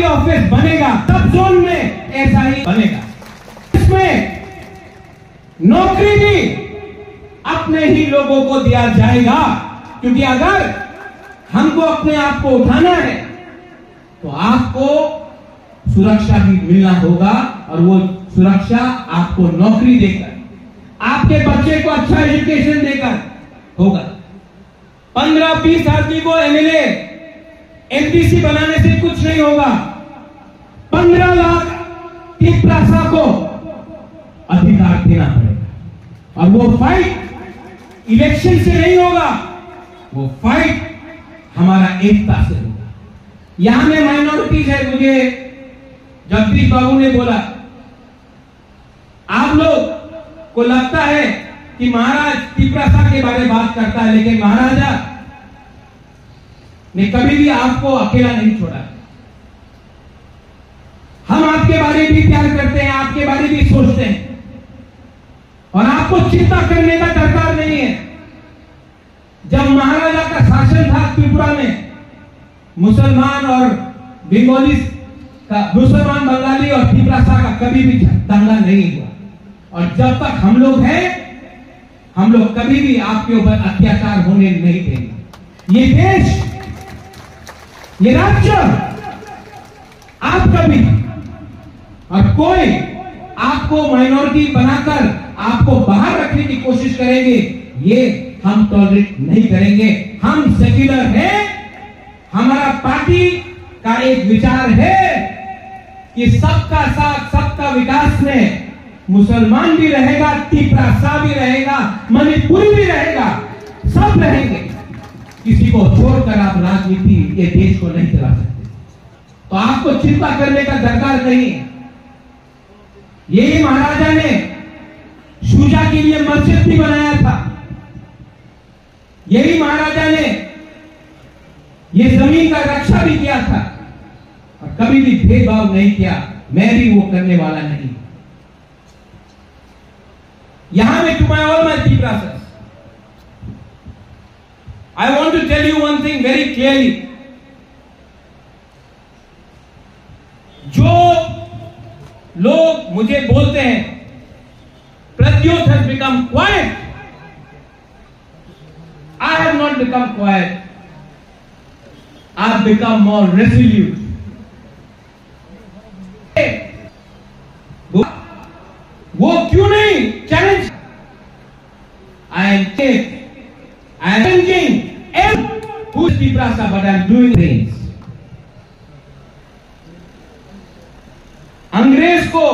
सरकारी ऑफ़िस बनेगा सब जोन में ऐसा ही बनेगा। इसमें नौकरी भी अपने ही लोगों को दिया जाएगा, क्योंकि अगर हमको अपने आप को उठाना है तो आपको सुरक्षा भी मिलना होगा, और वो सुरक्षा आपको नौकरी देकर, आपके बच्चे को अच्छा एजुकेशन देकर होगा। पंद्रह बीस आदमी को एमएलए एमपीसी बनाने से कुछ नहीं होगा। पंद्रह लाख तिप्रासा को अधिकार देना पड़ेगा। और वो फाइट इलेक्शन से नहीं होगा, वो फाइट हमारा एकता से होगा। यहाँ में माइनॉरिटीज है, मुझे जगदीश बाबू ने बोला, आप लोग को लगता है कि महाराज तिप्रासा के बारे में बात करता है, लेकिन महाराजा ने कभी भी आपको अकेला नहीं छोड़ा। आपके बारे में भी प्यार करते हैं, आपके बारे में भी सोचते हैं। और आपको चिंता करने का दरकार नहीं है। जब महाराजा का शासन था त्रिपुरा में, मुसलमान और बंगाली का, मुसलमान, बंगाली और तिप्रासा का कभी भी दंगा नहीं हुआ। और जब तक हम लोग हैं, हम लोग कभी भी आपके ऊपर अत्याचार होने नहीं देंगे। ये देश, ये राज्य आपका भी और कोई आपको माइनॉरिटी बनाकर आपको बाहर रखने की कोशिश करेंगे, ये हम टॉलरेट नहीं करेंगे। हम सेक्युलर हैं, हमारा पार्टी का एक विचार है कि सबका साथ, सबका विकास में मुसलमान भी रहेगा तिप्रासा भी रहेगा, मणिपुरी भी रहेगा, सब रहेंगे। किसी को छोड़कर आप राजनीति ये देश को नहीं चला सकते। तो आपको चिंता करने का दरकार नहीं है। यही महाराजा ने शुजा के लिए मस्जिद भी बनाया था। यही महाराजा ने ये ज़मीन का रक्षा भी किया था। और कभी भी भेदभाव नहीं किया। मैं भी वो करने वाला नहीं। यहाँ में to my all my T process I want to tell you one thing very clearly जो लोग मुझे बोलते हैं Pradyot has become quiet I have not become quiet I have become more resolute वो क्यों नहीं? Challenge I am I am changing every who's Tiprasa, but I'm doing things. अंग्रेज़ को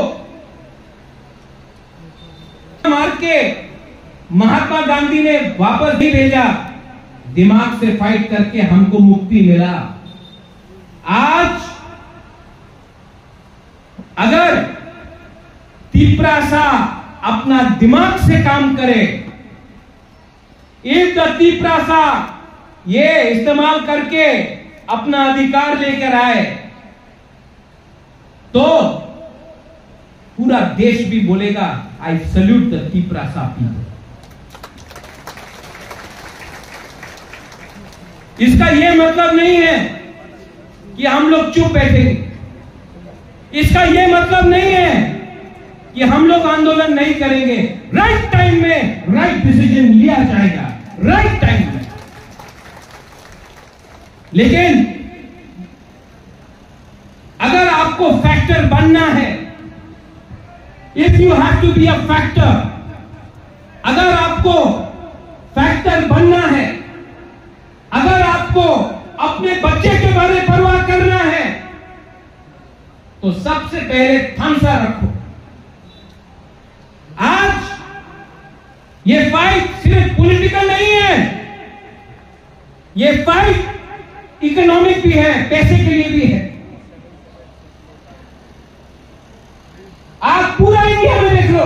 मार के महात्मा गांधी ने वापस भी भेजा। दिमाग से फाइट करके हमको मुक्ति मिला। आज अगर तीप्रासा अपना दिमाग से काम करे द तीप्रासा ये इस्तेमाल करके अपना अधिकार लेकर आए तो पूरा देश भी बोलेगा I salute the Tiprasa people इसका यह मतलब नहीं है कि हम लोग चुप बैठेंगे इसका यह मतलब नहीं है कि हम लोग आंदोलन नहीं करेंगे। राइट टाइम में राइट डिसीज़न लिया जाएगा। राइट टाइम में। लेकिन अगर आपको फैक्टर बनना है if you have to be a factor अगर आपको फैक्टर बनना है, अगर आपको अपने बच्चे के बारे में परवाह करना है तो सबसे पहले थमसा रखो। आज ये फाइट सिर्फ़ पॉलिटिकल नहीं है, ये फाइट इकोनॉमिक भी है, पैसे के लिए भी है आप पूरा इंडिया में देख लो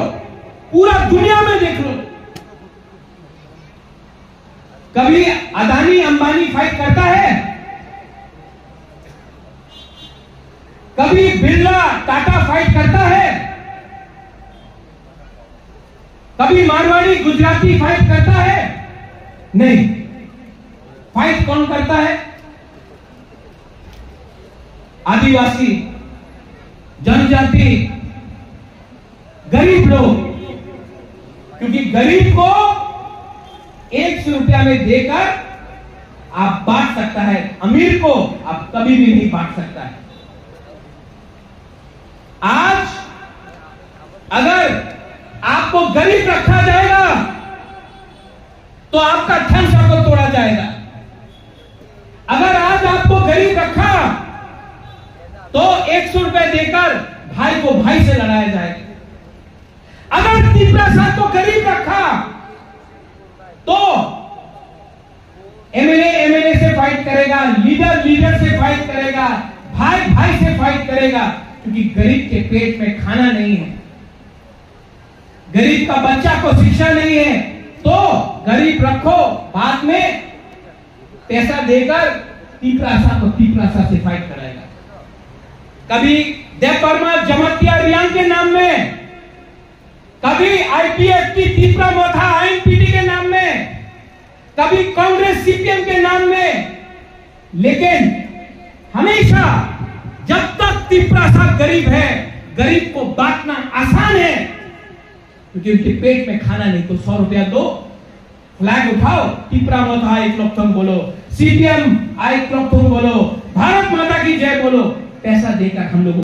पूरा दुनिया में देख लो। कभी अदानी अंबानी फाइट करता है? कभी बिरला टाटा फाइट करता है? कभी मारवाड़ी गुजराती फाइट करता है? नहीं। फाइट कौन करता है? आदिवासी, जनजाति, गरीब लोग। गरीब को एक सौ रुपया में देकर आप बांट सकता है। अमीर को आप कभी भी नहीं बांट सकता है। आज अगर आपको गरीब रखा जाएगा तो आपका धन को तोड़ा जाएगा। अगर आज आपको गरीब रखा तो एक सौ रुपए देकर भाई को भाई से लड़ाया जाएगा। अगर साथ को गरीब रखा तो एमएलए एमएलए से फाइट करेगा लीडर लीडर से फाइट करेगा, भाई भाई से फाइट करेगा, क्योंकि गरीब के पेट में खाना नहीं है। गरीब का बच्चा को शिक्षा नहीं है तो गरीब रखो, बाद में पैसा देकर तीपरासा को तीपरासा से फाइट कराएगा। कभी देव वर्मा जमतिया रियांग के नाम में कभी आईपीएफ की तीसरा मोथा आईएनपीटी के नाम में, कभी कांग्रेस सीपीएम के नाम में, लेकिन हमेशा जब तक तिपरासा गरीब है, गरीब को बांटना आसान है, क्योंकि उनके पेट में खाना नहीं तो सौ रुपया दो। फ्लैग उठाओ टिपरा मत आई क्लॉक्थम बोलो सीपीएम आई क्लॉक्थम बोलो, भारत माता की जय बोलो, पैसा देकर हम लोग